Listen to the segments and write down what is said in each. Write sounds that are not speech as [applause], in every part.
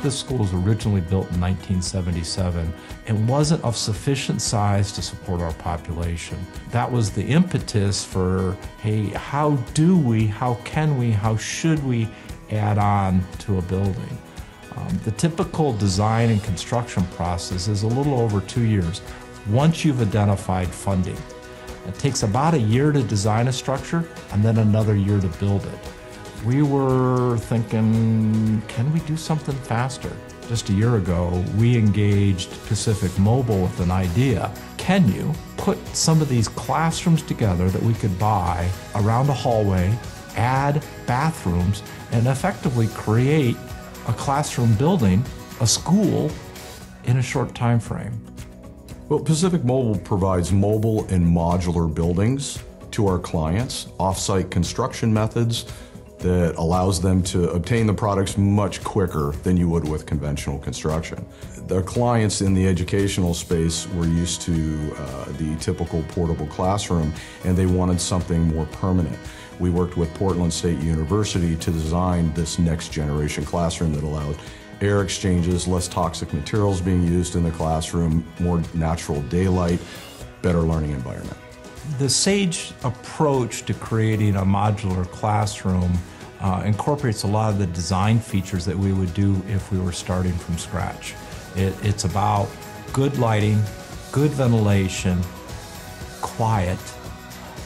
This school was originally built in 1977 and wasn't of sufficient size to support our population. That was the impetus for hey, how do we, how can we, how should we add on to a building? Um, the typical design and construction process is a little over two years once you've identified funding. It takes about a year to design a structure and then another year to build it. We were thinking, can we do something faster? Just a year ago, we engaged Pacific Mobile with an idea. Can you put some of these classrooms together that we could buy around a hallway, add bathrooms, and effectively create a classroom building, a school, in a short time frame? Well, Pacific Mobile provides mobile and modular buildings to our clients, offsite construction methods that allows them to obtain the products much quicker than you would with conventional construction. The clients in the educational space were used to uh, the typical portable classroom and they wanted something more permanent. We worked with Portland State University to design this next generation classroom that allowed air exchanges, less toxic materials being used in the classroom, more natural daylight, better learning environment. The SAGE approach to creating a modular classroom uh, incorporates a lot of the design features that we would do if we were starting from scratch. It, it's about good lighting, good ventilation, quiet,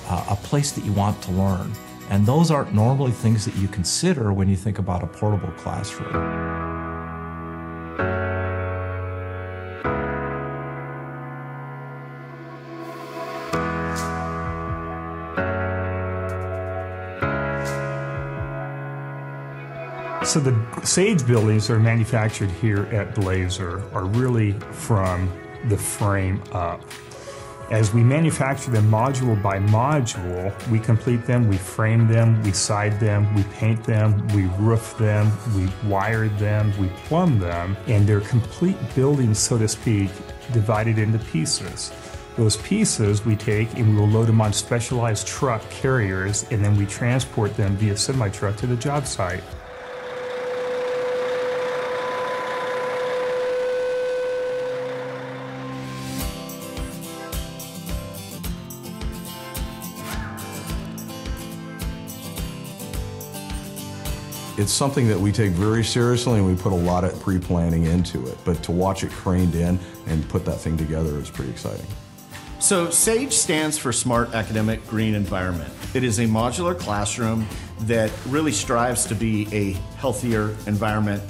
uh, a place that you want to learn. And those aren't normally things that you consider when you think about a portable classroom. So the Sage buildings that are manufactured here at Blazer are really from the frame up. As we manufacture them module by module, we complete them, we frame them, we side them, we paint them, we roof them, we wire them, we plumb them, and they're complete buildings, so to speak, divided into pieces. Those pieces we take and we will load them on specialized truck carriers, and then we transport them via semi truck to the job site. It's something that we take very seriously and we put a lot of pre-planning into it. But to watch it craned in and put that thing together is pretty exciting. So SAGE stands for Smart Academic Green Environment. It is a modular classroom that really strives to be a healthier environment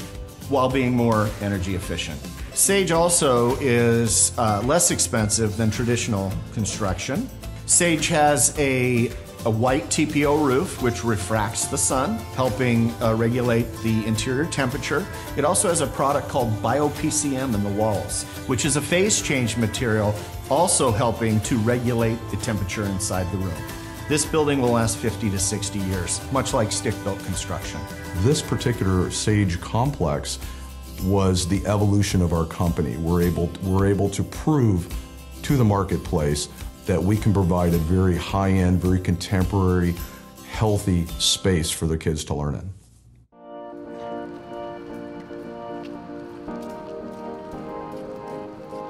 while being more energy efficient. SAGE also is uh, less expensive than traditional construction. SAGE has a a white TPO roof, which refracts the sun, helping uh, regulate the interior temperature. It also has a product called BioPCM in the walls, which is a phase change material, also helping to regulate the temperature inside the room. This building will last 50 to 60 years, much like stick-built construction. This particular SAGE complex was the evolution of our company. We're able, we're able to prove to the marketplace that we can provide a very high-end, very contemporary, healthy space for the kids to learn in.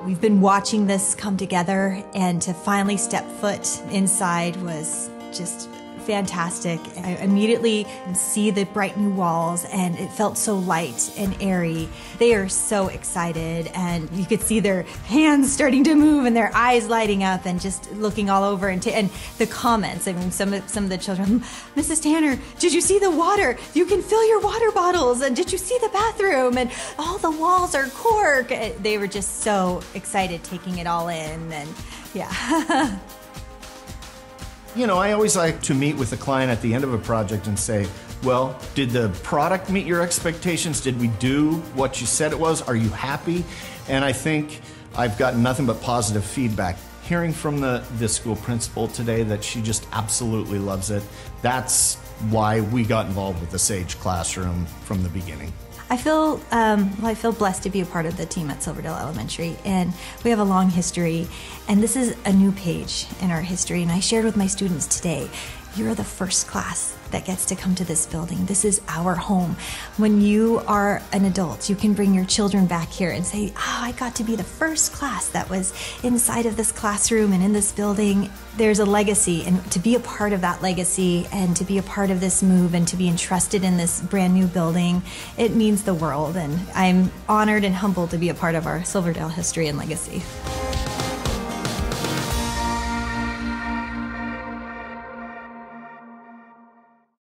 We've been watching this come together, and to finally step foot inside was just fantastic. I immediately see the bright new walls and it felt so light and airy. They are so excited and you could see their hands starting to move and their eyes lighting up and just looking all over and, and the comments. I mean, some of, some of the children, hmm, Mrs. Tanner, did you see the water? You can fill your water bottles and did you see the bathroom? And all the walls are cork. They were just so excited taking it all in and yeah. [laughs] You know, I always like to meet with a client at the end of a project and say, well, did the product meet your expectations? Did we do what you said it was? Are you happy? And I think I've gotten nothing but positive feedback. Hearing from the, the school principal today that she just absolutely loves it, that's why we got involved with the SAGE classroom from the beginning. I feel um, well, I feel blessed to be a part of the team at Silverdale Elementary, and we have a long history. And this is a new page in our history. And I shared with my students today, you're the first class that gets to come to this building. This is our home. When you are an adult, you can bring your children back here and say, Oh, I got to be the first class that was inside of this classroom and in this building. There's a legacy, and to be a part of that legacy and to be a part of this move and to be entrusted in this brand new building, it means the world. And I'm honored and humbled to be a part of our Silverdale history and legacy.